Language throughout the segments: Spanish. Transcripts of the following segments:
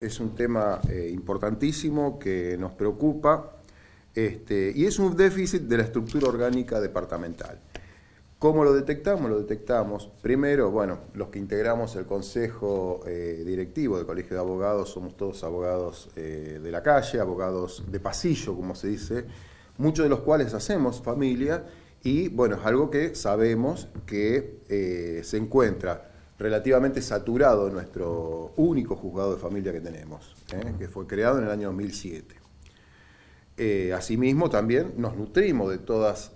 Es un tema eh, importantísimo que nos preocupa este, y es un déficit de la estructura orgánica departamental. ¿Cómo lo detectamos? Lo detectamos primero, bueno, los que integramos el consejo eh, directivo del Colegio de Abogados somos todos abogados eh, de la calle, abogados de pasillo, como se dice, muchos de los cuales hacemos familia y bueno, es algo que sabemos que se encuentra relativamente saturado nuestro único juzgado de familia que tenemos, ¿eh? que fue creado en el año 2007. Eh, asimismo, también nos nutrimos de todos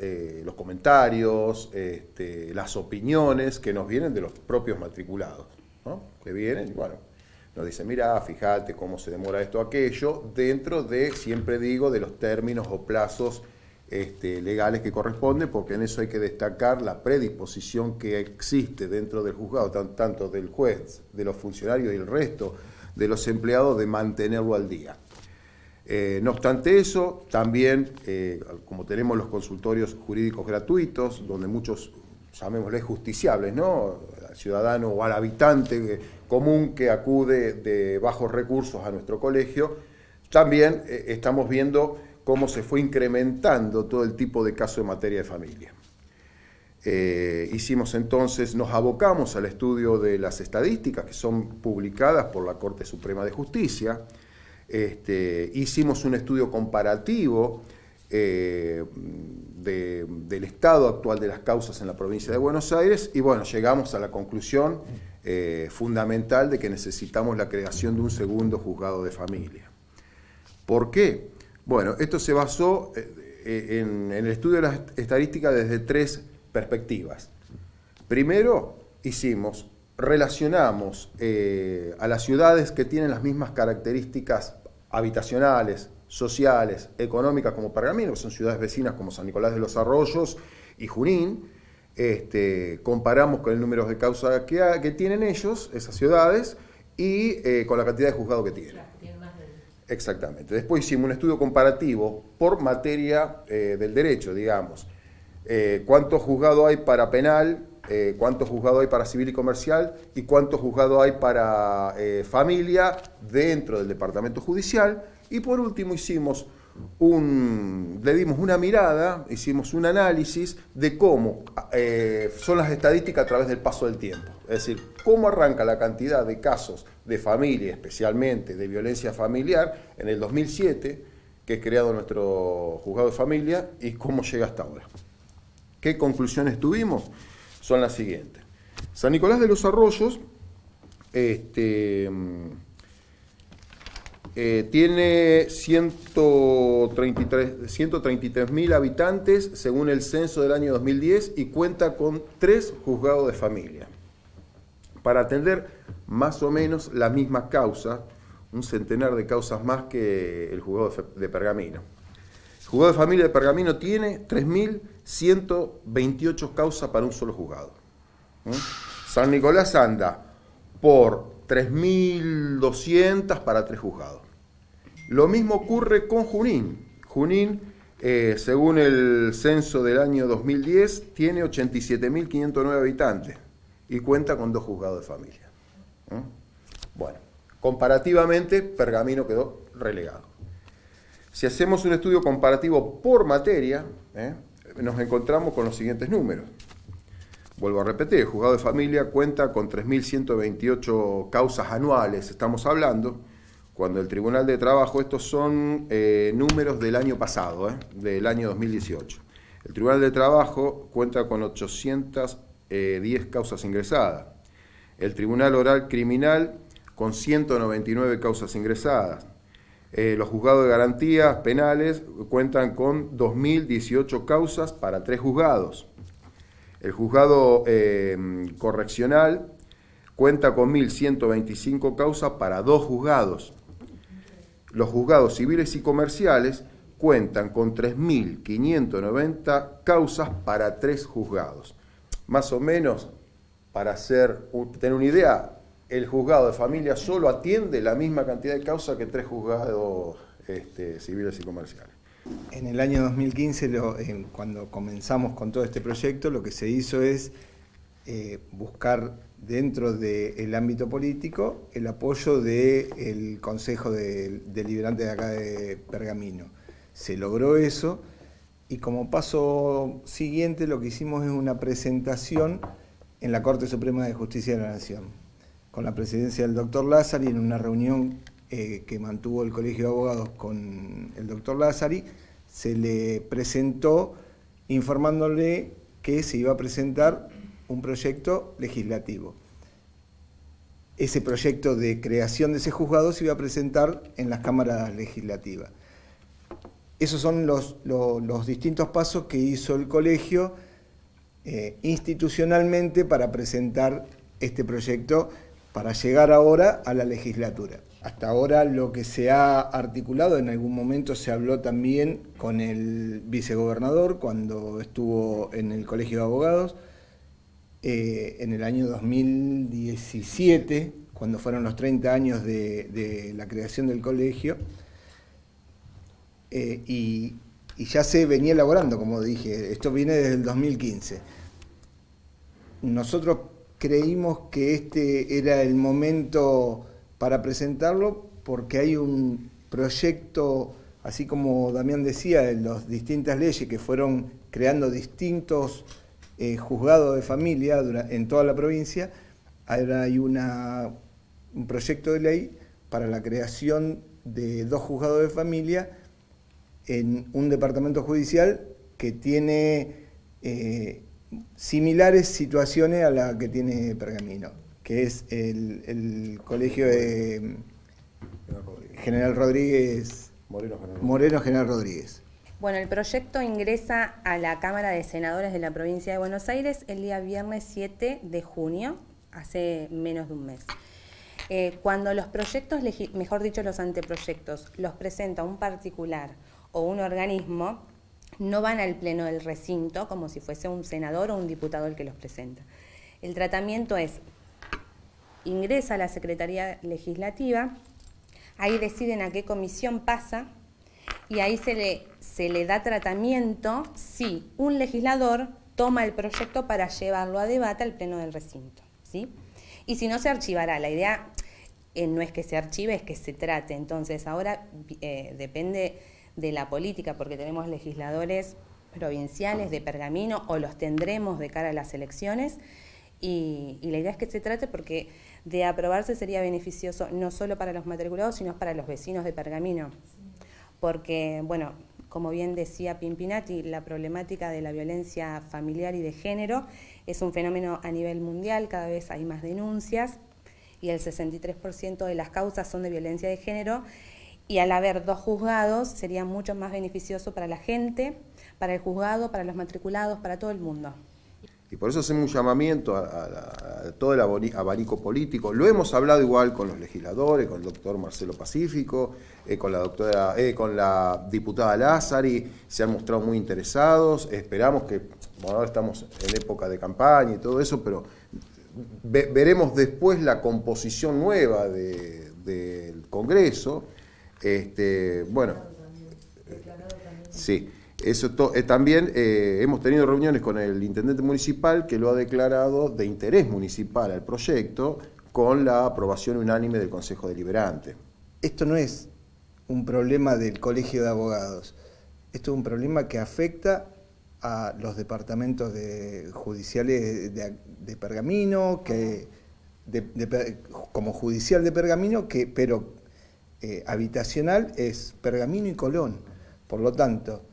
eh, los comentarios, este, las opiniones que nos vienen de los propios matriculados, que vienen bueno, nos dicen, mira, fíjate cómo se demora esto aquello, dentro de, siempre digo, de los términos o plazos este, legales que corresponden, porque en eso hay que destacar la predisposición que existe dentro del juzgado, tanto del juez, de los funcionarios y el resto de los empleados, de mantenerlo al día. Eh, no obstante eso, también, eh, como tenemos los consultorios jurídicos gratuitos, donde muchos, llamémosle justiciables, ¿no? al ciudadano o al habitante común que acude de bajos recursos a nuestro colegio, también eh, estamos viendo cómo se fue incrementando todo el tipo de casos de materia de familia. Eh, hicimos entonces, nos abocamos al estudio de las estadísticas que son publicadas por la Corte Suprema de Justicia, este, hicimos un estudio comparativo eh, del estado actual de las causas en la provincia de Buenos Aires y bueno, llegamos a la conclusión eh, fundamental de que necesitamos la creación de un segundo juzgado de familia. ¿Por qué? Bueno, esto se basó eh, eh, en, el estudio de las estadísticas desde tres perspectivas. Primero, hicimos, relacionamos eh, a las ciudades que tienen las mismas características habitacionales, sociales, económicas como Pergamino, son ciudades vecinas como San Nicolás de los Arroyos y Junín, este, comparamos con el número de causas que, que, tienen ellos, esas ciudades, y con la cantidad de juzgados que tienen. Exactamente. Después hicimos un estudio comparativo por materia eh, del derecho, digamos. Eh, ¿Cuántos juzgados hay para penal? Eh, ¿Cuántos juzgados hay para civil y comercial? ¿Y cuántos juzgados hay para familia dentro del departamento judicial? Y por último hicimos le dimos una mirada, hicimos un análisis de cómo son las estadísticas a través del paso del tiempo. Es decir, cómo arranca la cantidad de casos de familia, especialmente de violencia familiar, en el 2007, que es creado nuestro juzgado de familia, y cómo llega hasta ahora. ¿Qué conclusiones tuvimos? Son las siguientes. San Nicolás de los Arroyos este, eh, tiene 133 mil habitantes según el censo del año 2010 y cuenta con tres juzgados de familia para atender más o menos la misma causa, un centenar de causas más que el juzgado de Pergamino. El juzgado de familia de Pergamino tiene 3.128 causas para un solo juzgado. San Nicolás anda por 3.200 para tres juzgados. Lo mismo ocurre con Junín. Junín, eh, según el censo del año 2010, tiene 87.509 habitantes y cuenta con dos juzgados de familia. Bueno, comparativamente, Pergamino quedó relegado. Si hacemos un estudio comparativo por materia, ¿eh? nos encontramos con los siguientes números. Vuelvo a repetir, el juzgado de familia cuenta con 3.128 causas anuales, estamos hablando, cuando el Tribunal de Trabajo, estos son eh, números del año pasado, ¿eh? del año 2018. El Tribunal de Trabajo cuenta con 800 10 eh, causas ingresadas. El Tribunal Oral Criminal con 199 causas ingresadas. Eh, los juzgados de garantías penales cuentan con 2.018 causas para tres juzgados. El juzgado eh, correccional cuenta con 1.125 causas para dos juzgados. Los juzgados civiles y comerciales cuentan con 3.590 causas para tres juzgados más o menos, para hacer, tener una idea, el juzgado de familia solo atiende la misma cantidad de causas que tres juzgados este, civiles y comerciales. En el año 2015, cuando comenzamos con todo este proyecto, lo que se hizo es eh, buscar dentro del ámbito político el apoyo del Consejo Deliberante de acá de Pergamino. Se logró eso y como paso siguiente lo que hicimos es una presentación en la Corte Suprema de Justicia de la Nación, con la presidencia del doctor Lázari en una reunión eh, que mantuvo el Colegio de Abogados con el doctor Lázari, se le presentó informándole que se iba a presentar un proyecto legislativo. Ese proyecto de creación de ese juzgado se iba a presentar en las cámaras legislativas. Esos son los, distintos pasos que hizo el colegio eh, institucionalmente para presentar este proyecto para llegar ahora a la legislatura. Hasta ahora lo que se ha articulado, en algún momento se habló también con el vicegobernador cuando estuvo en el Colegio de Abogados, eh, en el año 2017, cuando fueron los 30 años de, la creación del colegio, eh, y, y ya se venía elaborando, como dije, esto viene desde el 2015. Nosotros creímos que este era el momento para presentarlo porque hay un proyecto, así como Damián decía, de las distintas leyes que fueron creando distintos eh, juzgados de familia en toda la provincia, ahora hay un proyecto de ley para la creación de dos juzgados de familia en un departamento judicial que tiene eh, similares situaciones a la que tiene Pergamino que es el, colegio de General Rodríguez. Moreno General. Rodríguez. Bueno, el proyecto ingresa a la Cámara de Senadores de la provincia de Buenos Aires el día viernes 7 de junio, hace menos de un mes. Eh, cuando los proyectos, mejor dicho los anteproyectos, los presenta un particular o un organismo, no van al pleno del recinto como si fuese un senador o un diputado el que los presenta. El tratamiento es ingresa a la Secretaría Legislativa, ahí deciden a qué comisión pasa y ahí se le, se le da tratamiento si un legislador toma el proyecto para llevarlo a debate al Pleno del recinto. ¿sí? Y si no, se archivará. La idea eh, no es que se archive, es que se trate. Entonces, ahora eh, depende de la política, porque tenemos legisladores provinciales de pergamino o los tendremos de cara a las elecciones. Y, y la idea es que se trate porque de aprobarse sería beneficioso no solo para los matriculados, sino para los vecinos de Pergamino. Porque, bueno, como bien decía Pimpinati, la problemática de la violencia familiar y de género es un fenómeno a nivel mundial, cada vez hay más denuncias y el 63% de las causas son de violencia de género y al haber dos juzgados sería mucho más beneficioso para la gente, para el juzgado, para los matriculados, para todo el mundo. Y por eso hacemos un llamamiento a, todo el abanico político. Lo hemos hablado igual con los legisladores, con el doctor Marcelo Pacífico, eh, con la doctora, eh, con la diputada Lázari, se han mostrado muy interesados. Esperamos que, bueno, ahora estamos en época de campaña y todo eso, pero veremos después la composición nueva del Congreso. Este, bueno, sí. Eso eh, también eh, hemos tenido reuniones con el intendente municipal que lo ha declarado de interés municipal al proyecto con la aprobación unánime del Consejo Deliberante. Esto no es un problema del Colegio de Abogados, esto es un problema que afecta a los departamentos judiciales de, Pergamino, que como judicial de Pergamino, que, pero eh, habitacional es Pergamino y Colón. Por lo tanto,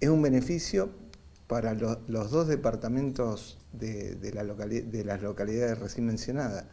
es un beneficio para los dos departamentos de, de las localidades recién mencionadas.